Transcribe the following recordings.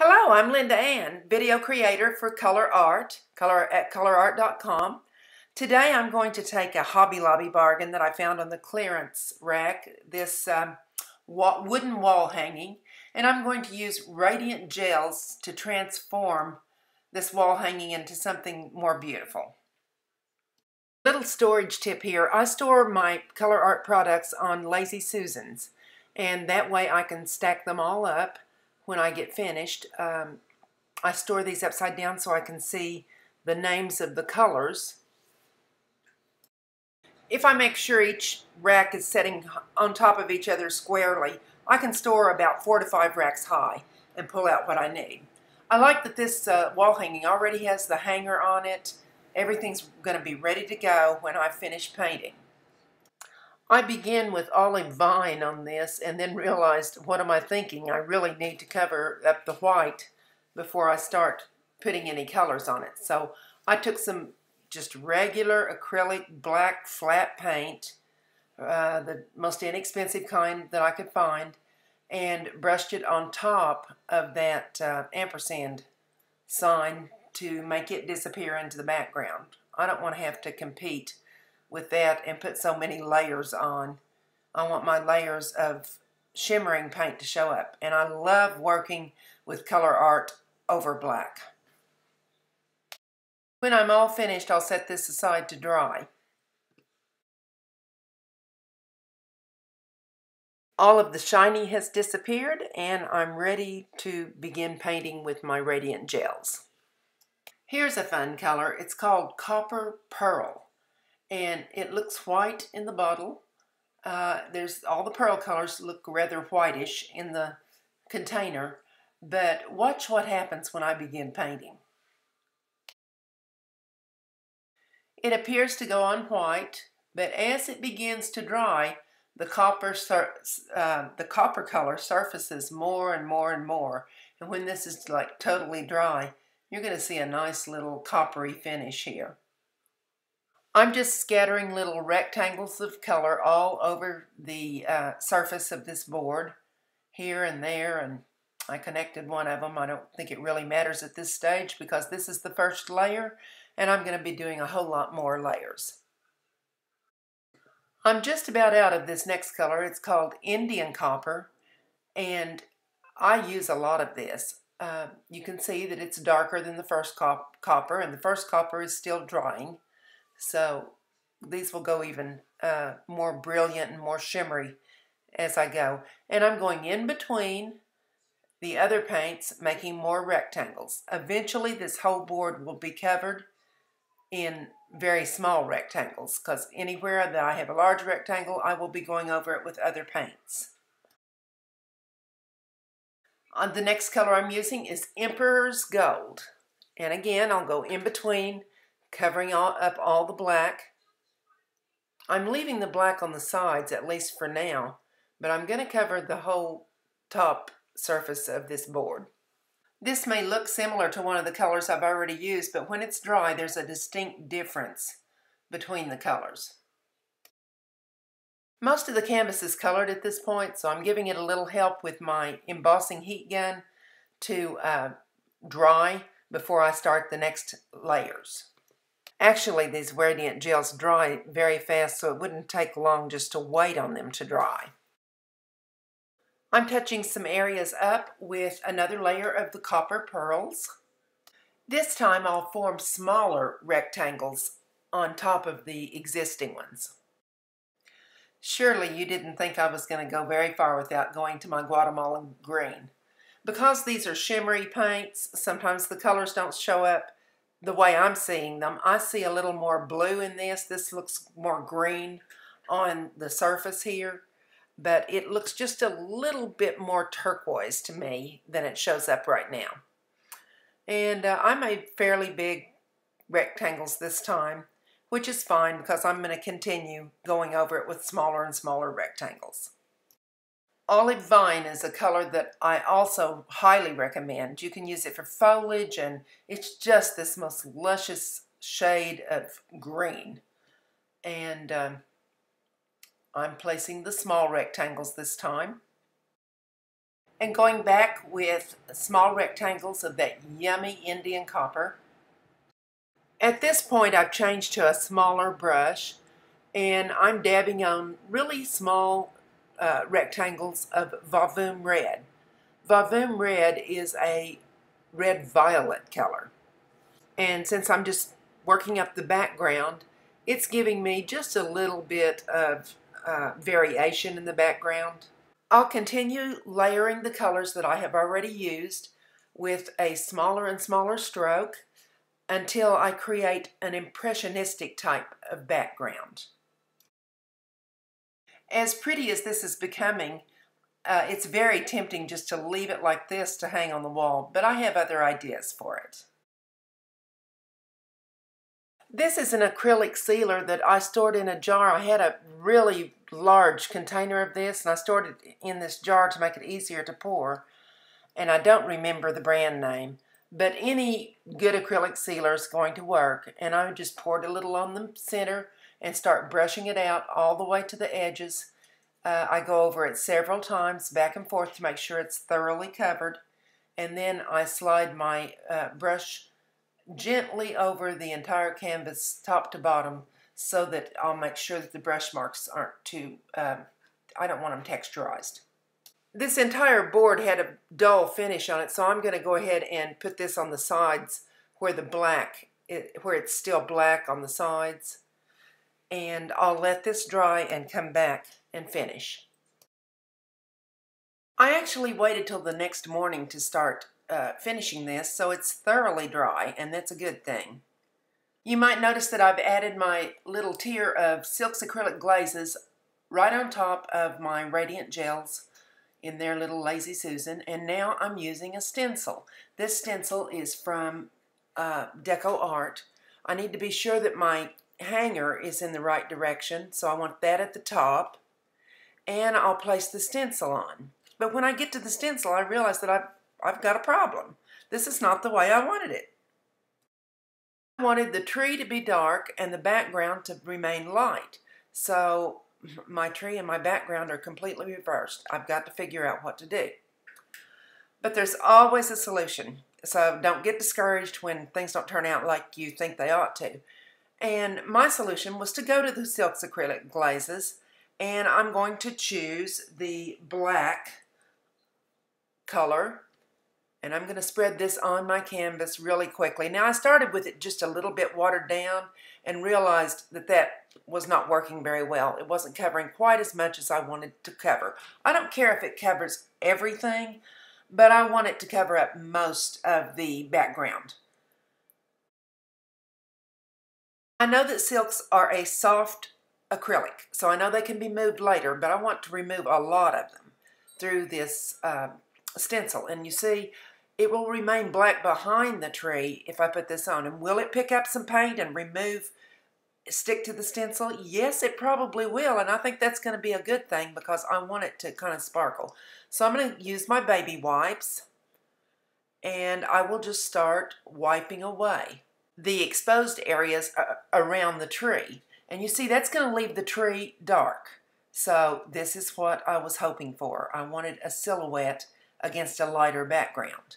Hello, I'm Linda Ann, video creator for ColourArte, color at colourarte.com. Today I'm going to take a Hobby Lobby bargain that I found on the clearance rack, this um, wooden wall hanging, and I'm going to use radiant gels to transform this wall hanging into something more beautiful. Little storage tip here, I store my ColourArte products on Lazy Susans, and that way I can stack them all up when I get finished. Um, I store these upside down so I can see the names of the colors. If I make sure each rack is setting on top of each other squarely, I can store about four to five racks high and pull out what I need. I like that this uh, wall hanging already has the hanger on it. Everything's going to be ready to go when I finish painting. I began with olive vine on this and then realized, what am I thinking? I really need to cover up the white before I start putting any colors on it. So I took some just regular acrylic black flat paint, uh, the most inexpensive kind that I could find, and brushed it on top of that uh, ampersand sign to make it disappear into the background. I don't want to have to compete with that and put so many layers on. I want my layers of shimmering paint to show up. And I love working with ColourArte over black. When I'm all finished, I'll set this aside to dry. All of the shiny has disappeared and I'm ready to begin painting with my Radiant Gels. Here's a fun color. It's called Copper Pearl and it looks white in the bottle. Uh, there's all the pearl colors look rather whitish in the container, but watch what happens when I begin painting. It appears to go on white, but as it begins to dry, the copper uh, the copper color surfaces more and more and more. And when this is like totally dry, you're going to see a nice little coppery finish here. I'm just scattering little rectangles of color all over the uh, surface of this board, here and there, and I connected one of them. I don't think it really matters at this stage because this is the first layer, and I'm going to be doing a whole lot more layers. I'm just about out of this next color. It's called Indian Copper, and I use a lot of this. Uh, you can see that it's darker than the first cop copper, and the first copper is still drying. So these will go even uh, more brilliant and more shimmery as I go. And I'm going in between the other paints, making more rectangles. Eventually this whole board will be covered in very small rectangles because anywhere that I have a large rectangle, I will be going over it with other paints. On the next color I'm using is Emperor's Gold. And again, I'll go in between covering all, up all the black. I'm leaving the black on the sides, at least for now, but I'm going to cover the whole top surface of this board. This may look similar to one of the colors I've already used, but when it's dry, there's a distinct difference between the colors. Most of the canvas is colored at this point, so I'm giving it a little help with my embossing heat gun to uh, dry before I start the next layers. Actually, these radiant gels dry very fast, so it wouldn't take long just to wait on them to dry. I'm touching some areas up with another layer of the copper pearls. This time I'll form smaller rectangles on top of the existing ones. Surely you didn't think I was going to go very far without going to my Guatemalan green. Because these are shimmery paints, sometimes the colors don't show up the way I'm seeing them. I see a little more blue in this. This looks more green on the surface here, but it looks just a little bit more turquoise to me than it shows up right now. And uh, I made fairly big rectangles this time, which is fine because I'm going to continue going over it with smaller and smaller rectangles. Olive Vine is a color that I also highly recommend. You can use it for foliage and it's just this most luscious shade of green. And um, I'm placing the small rectangles this time. and going back with small rectangles of that yummy Indian copper. At this point I've changed to a smaller brush and I'm dabbing on really small uh, rectangles of Vavoom Red. Vavoom Red is a red-violet color. And since I'm just working up the background, it's giving me just a little bit of uh, variation in the background. I'll continue layering the colors that I have already used with a smaller and smaller stroke until I create an impressionistic type of background. As pretty as this is becoming, uh, it's very tempting just to leave it like this to hang on the wall, but I have other ideas for it. This is an acrylic sealer that I stored in a jar. I had a really large container of this, and I stored it in this jar to make it easier to pour. And I don't remember the brand name, but any good acrylic sealer is going to work. And I just poured a little on the center and start brushing it out all the way to the edges. Uh, I go over it several times back and forth to make sure it's thoroughly covered. And then I slide my uh, brush gently over the entire canvas top to bottom so that I'll make sure that the brush marks aren't too, um, I don't want them texturized. This entire board had a dull finish on it, so I'm going to go ahead and put this on the sides where the black, where it's still black on the sides. And I'll let this dry and come back and finish. I actually waited till the next morning to start uh, finishing this, so it's thoroughly dry, and that's a good thing. You might notice that I've added my little tier of Silks Acrylic Glazes right on top of my Radiant Gels in their little Lazy Susan, and now I'm using a stencil. This stencil is from uh, DecoArt. I need to be sure that my hanger is in the right direction, so I want that at the top, and I'll place the stencil on. But when I get to the stencil, I realize that I've I've got a problem. This is not the way I wanted it. I wanted the tree to be dark and the background to remain light. So my tree and my background are completely reversed. I've got to figure out what to do. But there's always a solution. So don't get discouraged when things don't turn out like you think they ought to. And my solution was to go to the Silks Acrylic Glazes and I'm going to choose the black color and I'm going to spread this on my canvas really quickly. Now I started with it just a little bit watered down and realized that that was not working very well. It wasn't covering quite as much as I wanted to cover. I don't care if it covers everything, but I want it to cover up most of the background. I know that silks are a soft acrylic, so I know they can be moved later, but I want to remove a lot of them through this uh, stencil. And you see, it will remain black behind the tree if I put this on. And will it pick up some paint and remove, stick to the stencil? Yes, it probably will. And I think that's going to be a good thing because I want it to kind of sparkle. So I'm going to use my baby wipes and I will just start wiping away the exposed areas uh, around the tree. And you see, that's going to leave the tree dark. So this is what I was hoping for. I wanted a silhouette against a lighter background.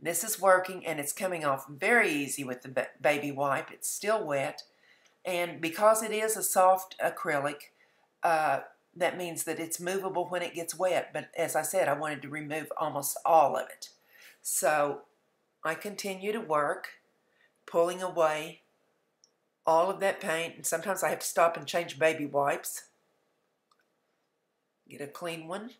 This is working and it's coming off very easy with the baby wipe. It's still wet. And because it is a soft acrylic, uh, that means that it's movable when it gets wet. But as I said, I wanted to remove almost all of it. So I continue to work, pulling away all of that paint. And sometimes I have to stop and change baby wipes. Get a clean one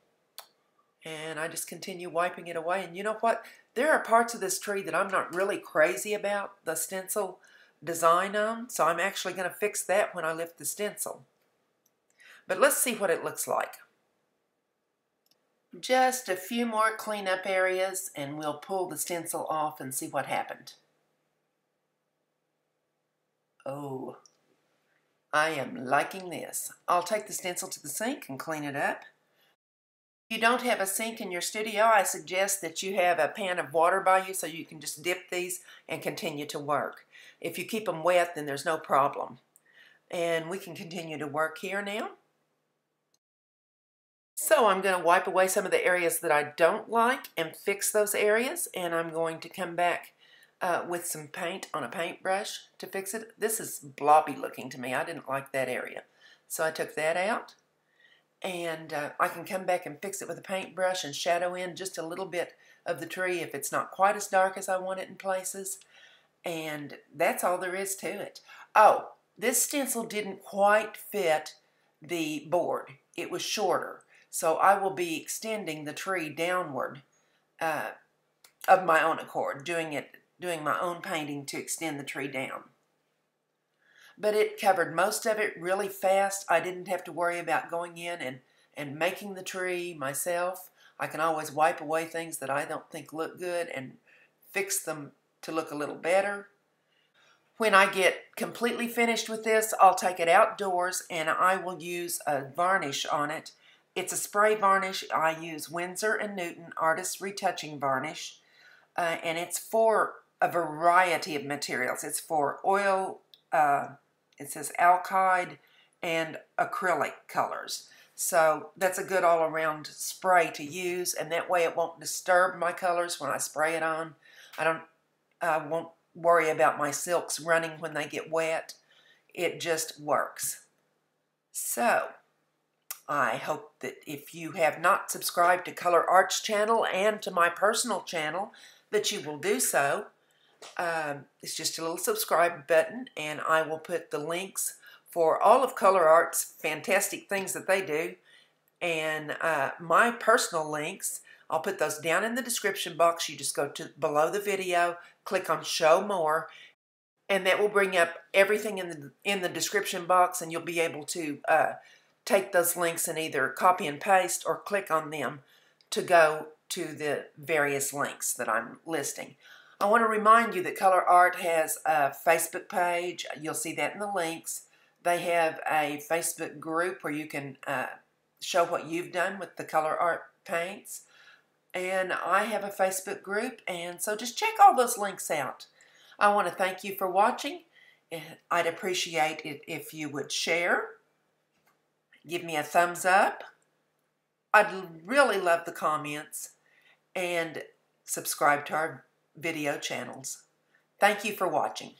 and I just continue wiping it away. And you know what? There are parts of this tree that I'm not really crazy about the stencil design on, so I'm actually going to fix that when I lift the stencil. But let's see what it looks like. Just a few more cleanup areas and we'll pull the stencil off and see what happened. Oh, I am liking this. I'll take the stencil to the sink and clean it up. If you don't have a sink in your studio, I suggest that you have a pan of water by you so you can just dip these and continue to work. If you keep them wet, then there's no problem. And we can continue to work here now. So I'm going to wipe away some of the areas that I don't like and fix those areas and I'm going to come back uh, with some paint on a paintbrush to fix it. This is blobby looking to me. I didn't like that area. So I took that out and uh, I can come back and fix it with a paintbrush and shadow in just a little bit of the tree if it's not quite as dark as I want it in places. And that's all there is to it. Oh, this stencil didn't quite fit the board. It was shorter. So I will be extending the tree downward uh, of my own accord, doing it, doing my own painting to extend the tree down. But it covered most of it really fast. I didn't have to worry about going in and, and making the tree myself. I can always wipe away things that I don't think look good and fix them to look a little better. When I get completely finished with this, I'll take it outdoors and I will use a varnish on it it's a spray varnish. I use Winsor & Newton Artist Retouching Varnish. Uh, and it's for a variety of materials. It's for oil, uh, it says alkyd, and acrylic colors. So that's a good all-around spray to use, and that way it won't disturb my colors when I spray it on. I don't, I won't worry about my silks running when they get wet. It just works. So, I hope that if you have not subscribed to ColourArte's channel and to my personal channel, that you will do so. Um, it's just a little subscribe button, and I will put the links for all of ColourArte's fantastic things that they do, and uh, my personal links. I'll put those down in the description box. You just go to below the video, click on Show More, and that will bring up everything in the in the description box, and you'll be able to uh, take those links and either copy and paste or click on them to go to the various links that I'm listing. I want to remind you that ColourArte has a Facebook page. You'll see that in the links. They have a Facebook group where you can uh, show what you've done with the ColourArte paints. And I have a Facebook group, and so just check all those links out. I want to thank you for watching. I'd appreciate it if you would share give me a thumbs up. I'd really love the comments and subscribe to our video channels. Thank you for watching.